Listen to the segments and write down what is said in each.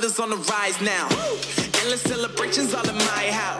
brothers on the rise now. Endless celebrations all in my house.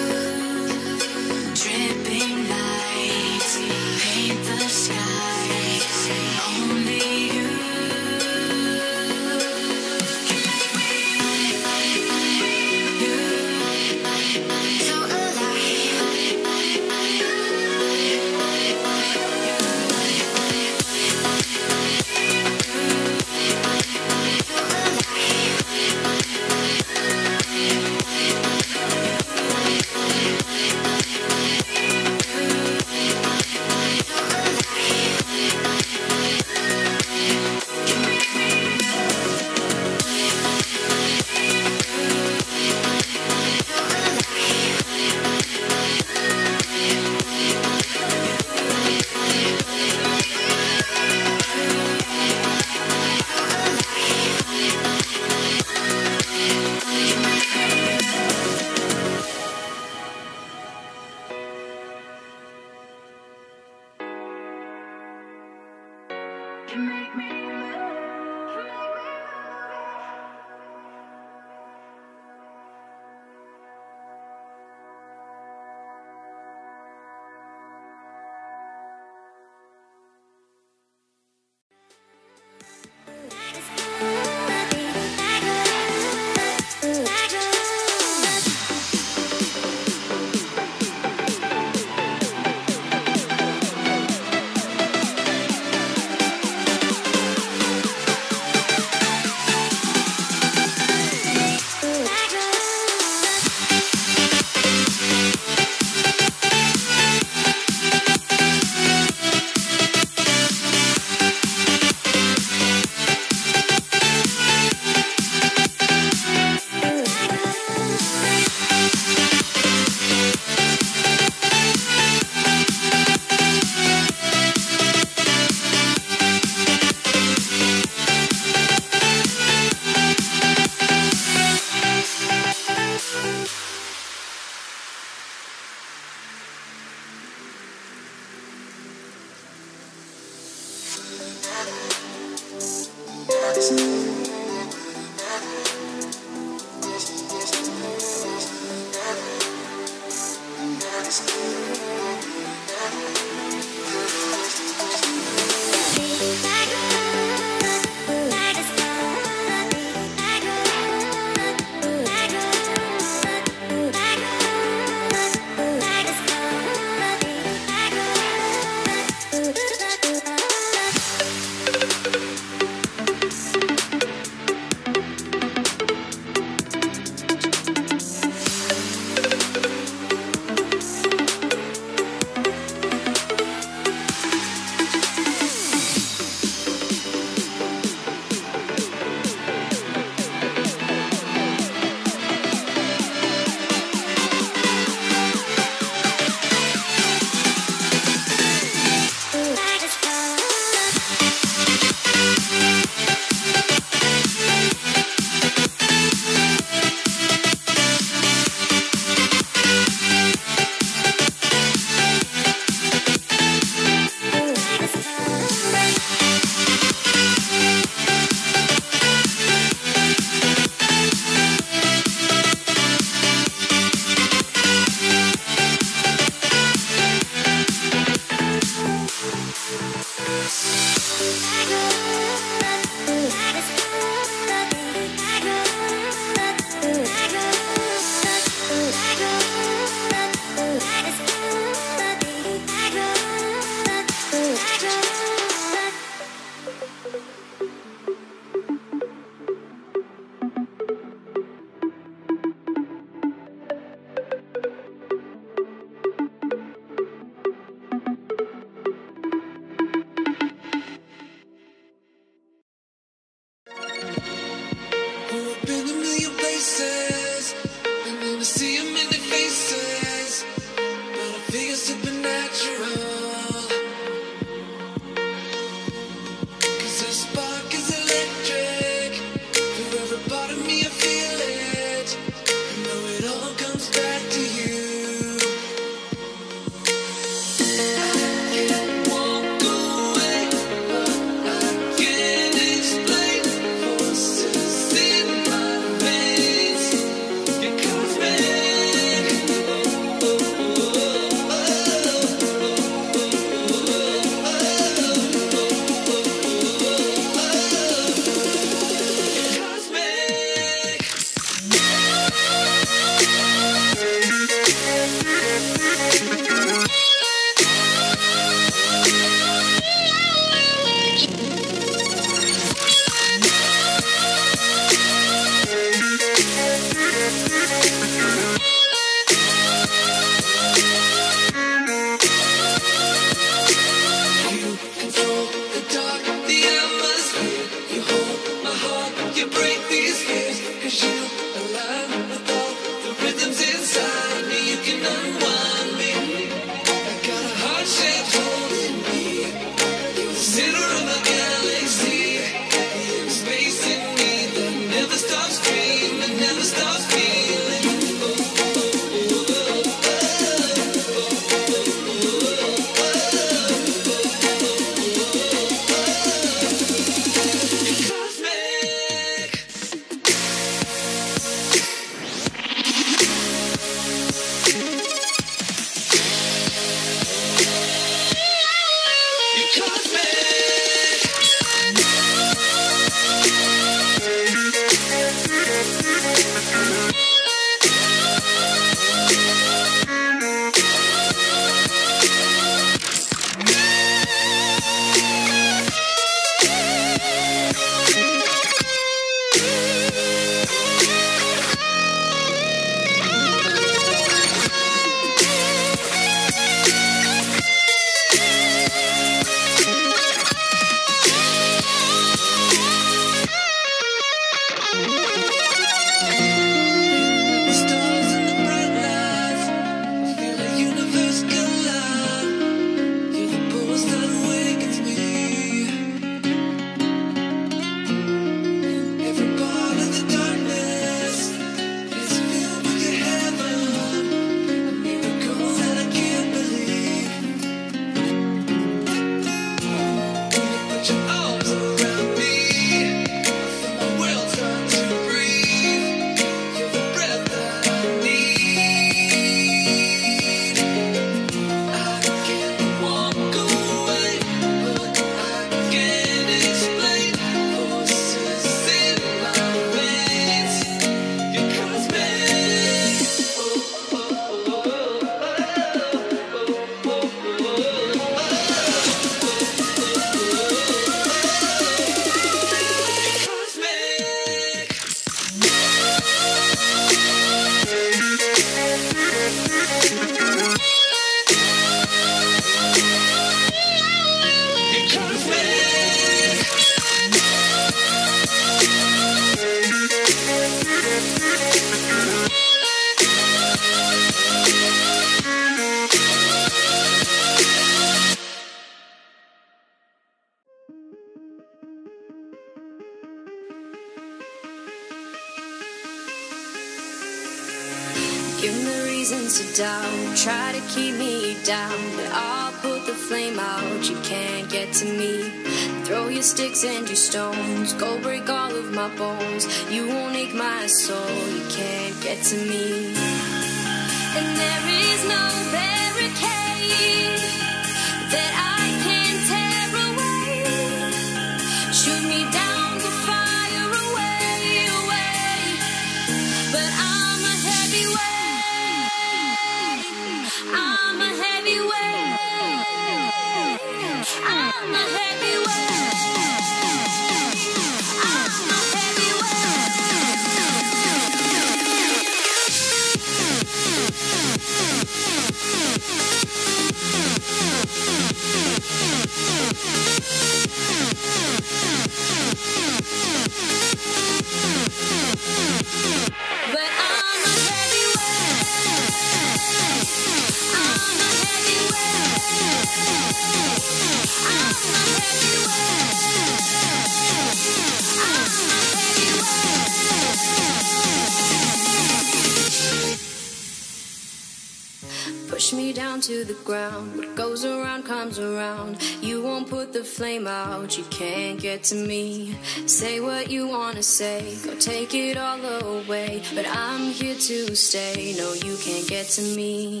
Flame out, you can't get to me. Say what you wanna say, go take it all away. But I'm here to stay, no, you can't get to me.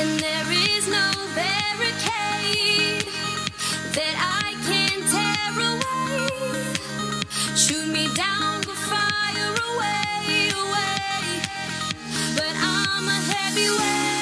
And there is no barricade that I can tear away. Shoot me down, go fire away, away. But I'm a heavyweight.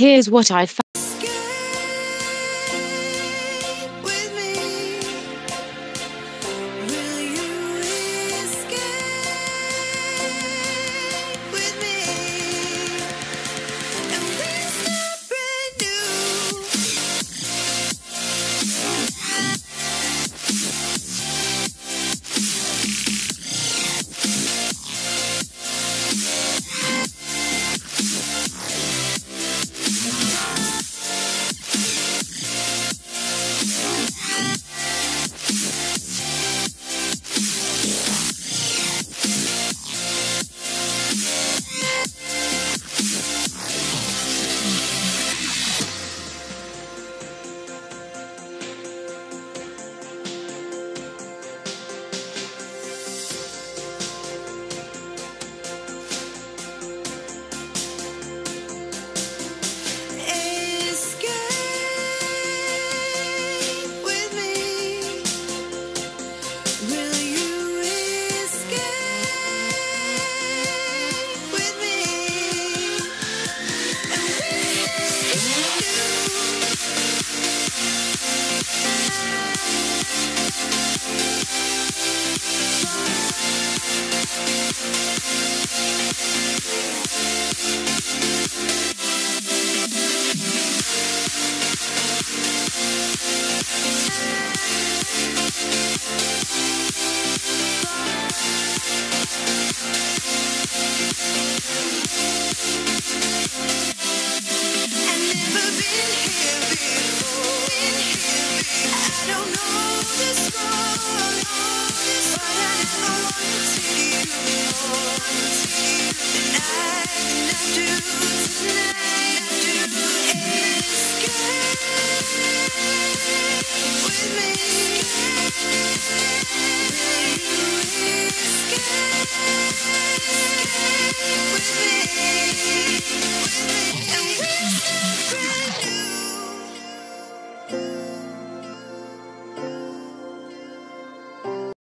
Here's what I found.